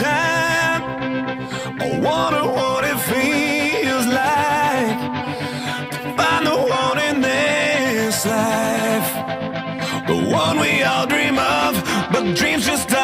time. I wonder what it feels like to find the one in this life, the one we all dream of, but dreams just.